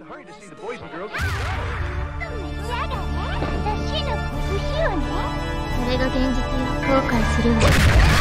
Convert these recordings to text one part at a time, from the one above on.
それが現実よ後悔するわ。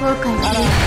¡Vuelco a!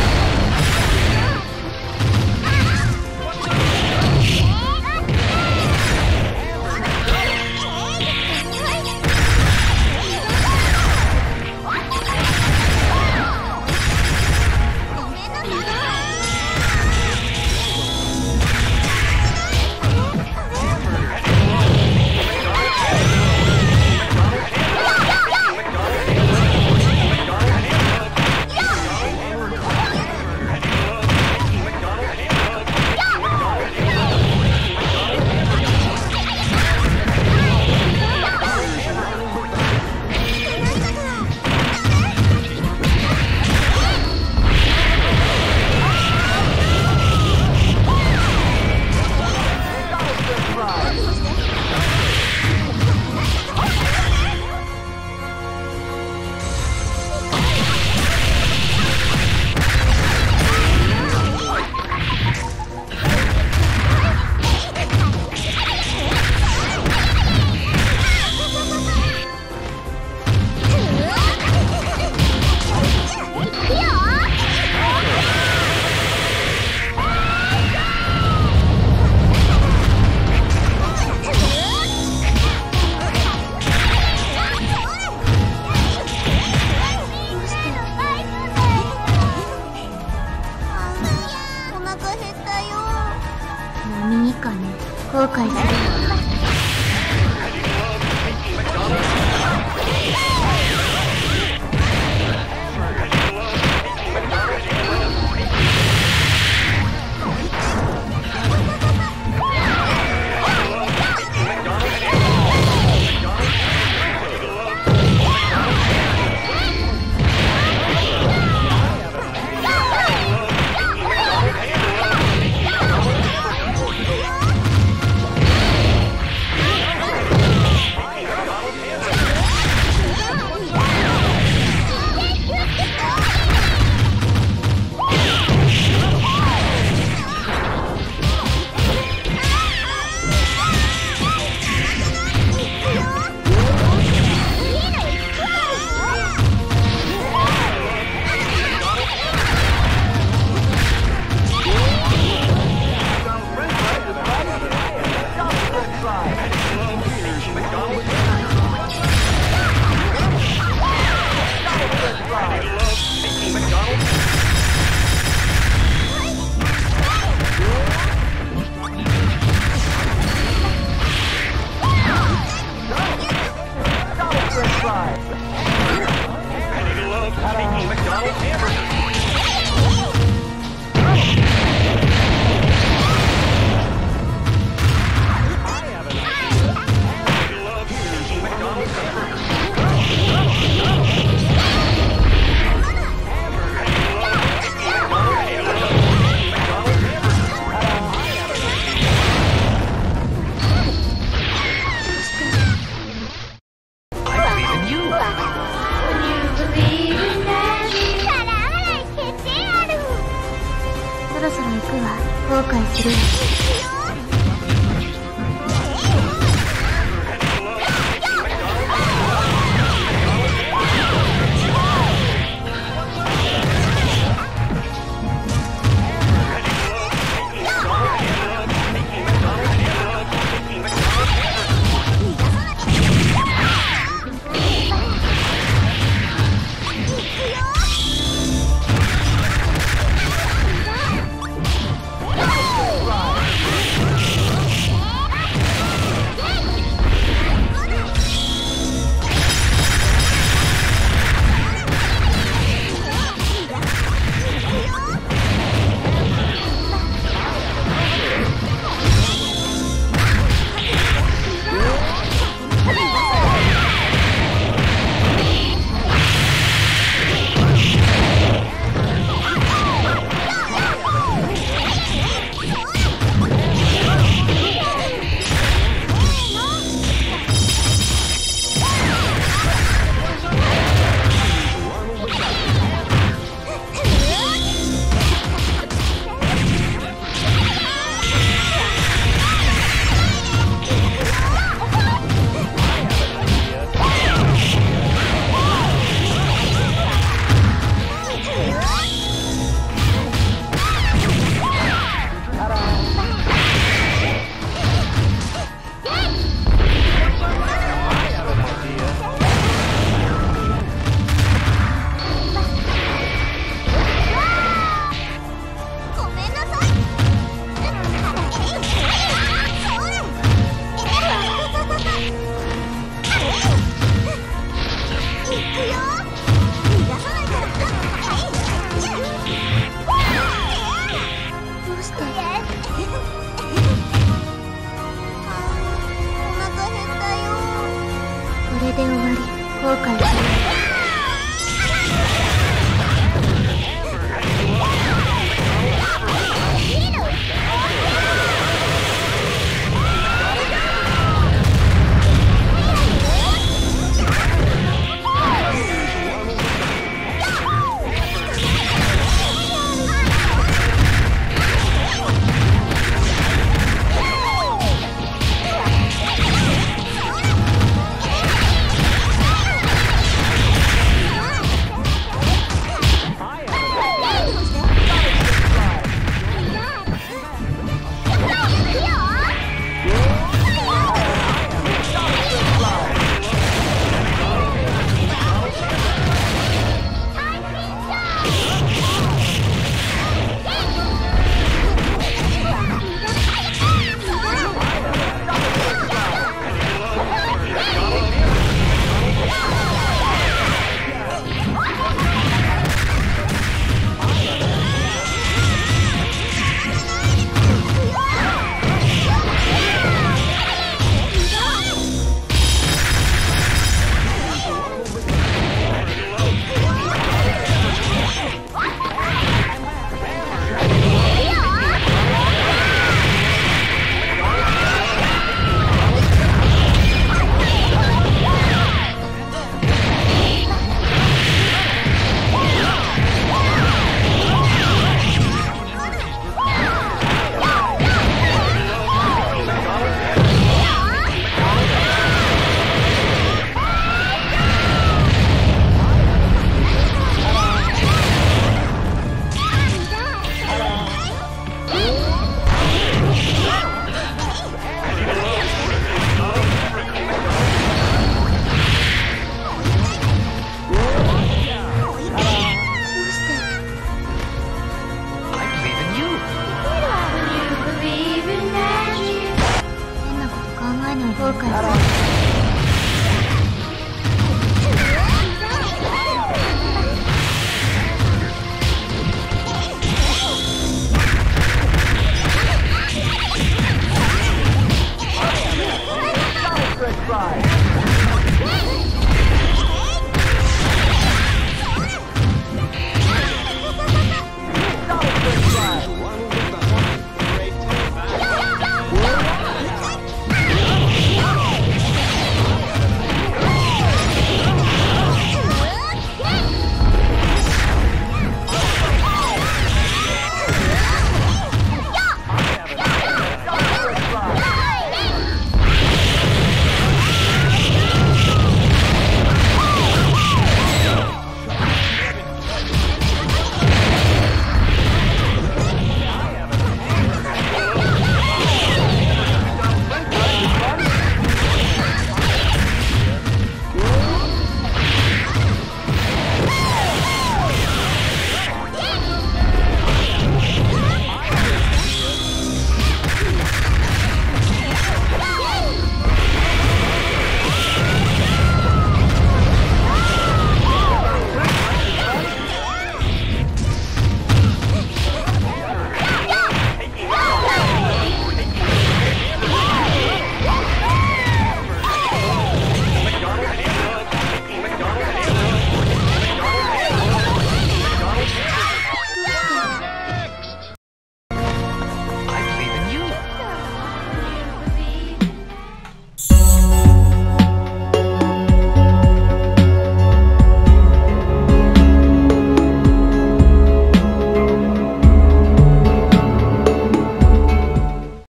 後悔する